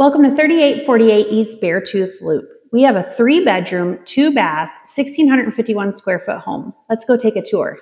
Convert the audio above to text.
Welcome to 3848 East Beartooth Loop. We have a three bedroom, two bath, 1,651 square foot home. Let's go take a tour.